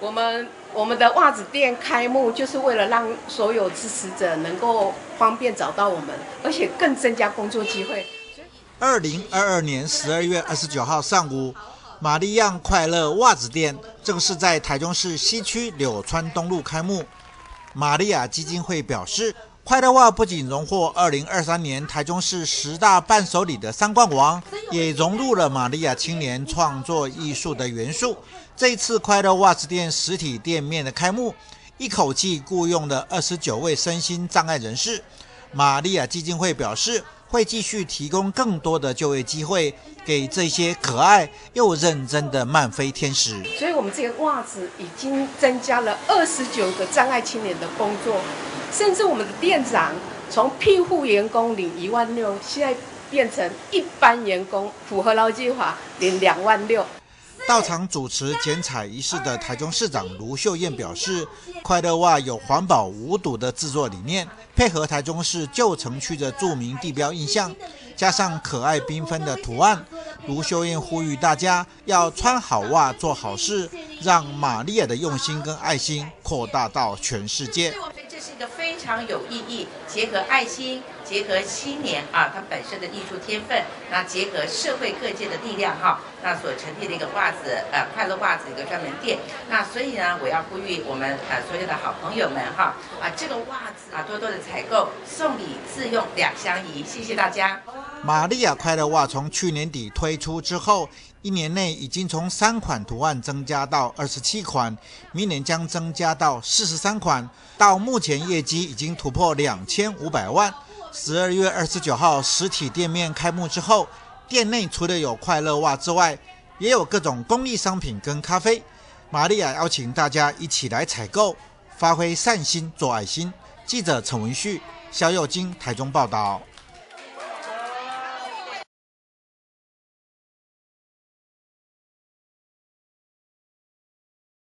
我们我们的袜子店开幕，就是为了让所有支持者能够方便找到我们，而且更增加工作机会。二零二二年十二月二十九号上午，玛利亚快乐袜子店正式在台中市西区柳川东路开幕。玛利亚基金会表示，快乐袜不仅荣获二零二三年台中市十大伴手礼的三冠王，也融入了玛利亚青年创作艺术的元素。这次快乐袜子店实体店面的开幕，一口气雇佣了二十九位身心障碍人士。玛利亚基金会表示。会继续提供更多的就业机会给这些可爱又认真的漫飞天使。所以，我们这个袜子已经增加了二十九个障碍青年的工作，甚至我们的店长从庇护员工领一万六，现在变成一般员工符合劳基法领两万六。到场主持剪彩仪式的台中市长卢秀燕表示：“快乐袜有环保无毒的制作理念，配合台中市旧城区的著名地标印象，加上可爱缤纷的图案。”卢秀燕呼吁大家要穿好袜做好事，让玛利亚的用心跟爱心扩大到全世界。是一个非常有意义，结合爱心。结合青年啊，他本身的艺术天分，那结合社会各界的力量哈，那所成立的一个袜子呃快乐袜子一个专门店。那所以呢，我要呼吁我们呃所有的好朋友们哈啊，这个袜子啊多多的采购，送礼自用两相宜。谢谢大家。玛利亚快乐袜从去年底推出之后，一年内已经从三款图案增加到二十七款，明年将增加到四十三款，到目前业绩已经突破两千五百万。十二月二十九号实体店面开幕之后，店内除了有快乐袜之外，也有各种公益商品跟咖啡。玛利亚邀请大家一起来采购，发挥善心做爱心。记者陈文旭、肖佑金台中报道。